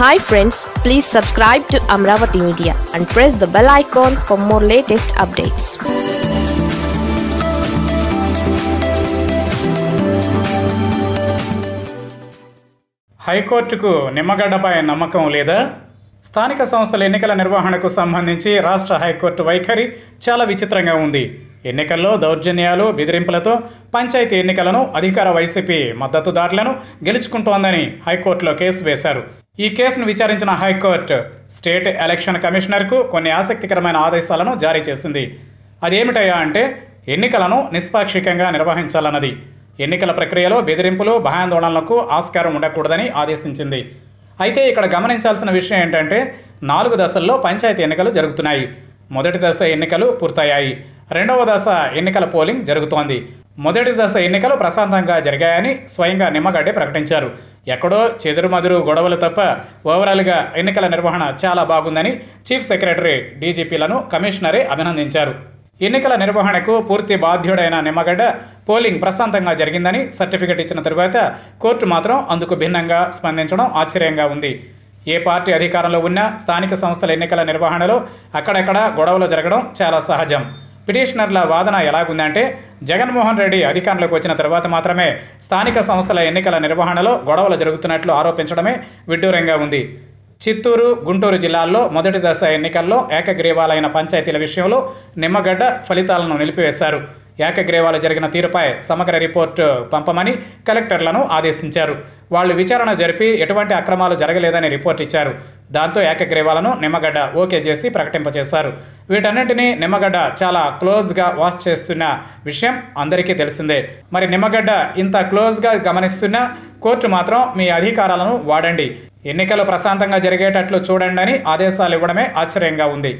Hi friends please subscribe to Amaravati media and press the bell icon for more latest updates హైకోర్టుకు నిమ్మగడ్డపై నమ్మకం లేదా? స్థానిక సంస్థల ఎన్నికల నిర్వహణకు సంబంధించి రాష్ట్ర హైకోర్టు వైఖరి చాలా విచిత్రంగా ఉంది. ఎన్నికల్లో దౌర్జన్యాలు బెదిరింపులతో పంచాయతీ ఎన్నికలను అధికార వైసీపీ మద్దతుదారులను గెలుచుకుంటోందని హైకోర్టులో కేసు వేశారు. ఈ కేసును విచారించిన హైకోర్టు స్టేట్ ఎలక్షన్ కమిషనర్కు కొన్ని ఆసక్తికరమైన ఆదేశాలను జారీ చేసింది. అదేమిటయ్యా అంటే ఎన్నికలను నిష్పాక్షికంగా నిర్వహించాలన్నది. ఎన్నికల ప్రక్రియలో బెదిరింపులు భయాందోళనలకు ఆస్కారం ఉండకూడదని ఆదేశించింది. అయితే ఇక్కడ గమనించాల్సిన విషయం ఏంటంటే నాలుగు దశల్లో పంచాయతీ ఎన్నికలు జరుగుతున్నాయి. మొదటి దశ ఎన్నికలు పూర్తయ్యాయి. రెండవ దశ ఎన్నికల పోలింగ్ జరుగుతోంది. మొదటి దశ ఎన్నికలు ప్రశాంతంగా జరిగాయని స్వయంగా నిమ్మగడ్డే ప్రకటించారు. ఎక్కడో చెదురుమదురు గొడవలు తప్ప ఓవరాల్గా ఎన్నికల నిర్వహణ చాలా బాగుందని చీఫ్ సెక్రటరీ డీజీపీలను కమిషనరే అభినందించారు. ఎన్నికల నిర్వహణకు పూర్తి బాధ్యుడైన నిమ్మగడ్డ పోలింగ్ ప్రశాంతంగా జరిగిందని సర్టిఫికెట్ ఇచ్చిన తరువాత కోర్టు మాత్రం అందుకు భిన్నంగా స్పందించడం ఆశ్చర్యంగా ఉంది. ఏ పార్టీ అధికారంలో ఉన్నా స్థానిక సంస్థల ఎన్నికల నిర్వహణలో అక్కడక్కడ గొడవలు జరగడం చాలా సహజం. పిటిషనర్ల వాదన ఎలాగుందంటే జగన్మోహన్ రెడ్డి అధికారంలోకి వచ్చిన తర్వాత మాత్రమే స్థానిక సంస్థల ఎన్నికల నిర్వహణలో గొడవలు జరుగుతున్నట్లు ఆరోపించడమే విడ్డూరంగా ఉంది. చిత్తూరు గుంటూరు జిల్లాల్లో మొదటి దశ ఎన్నికల్లో ఏకగ్రీవాలైన పంచాయతీల విషయంలో నిమ్మగడ్డ ఫలితాలను నిలిపివేశారు. ఏకగ్రీవాలు జరిగిన తీరుపై సమగ్ర రిపోర్టు పంపమని కలెక్టర్లను ఆదేశించారు. వాళ్ళు విచారణ జరిపి ఎటువంటి అక్రమాలు జరగలేదని రిపోర్ట్ ఇచ్చారు. దాంతో ఏకగ్రీవాలను నిమ్మగడ్డ ఓకే చేసి ప్రకటింపజేశారు వీటన్నింటినీ నిమ్మగడ్డ చాలా క్లోజ్గా వాచ్ చేస్తున్న విషయం అందరికీ తెలిసిందే. మరి నిమ్మగడ్డ ఇంత క్లోజ్గా గమనిస్తున్న కోర్టు మాత్రం మీ అధికారాలను వాడండి. ఎన్నికలు ప్రశాంతంగా జరిగేటట్లు చూడండి అని ఆదేశాలు ఇవ్వడమే ఆశ్చర్యంగా ఉంది.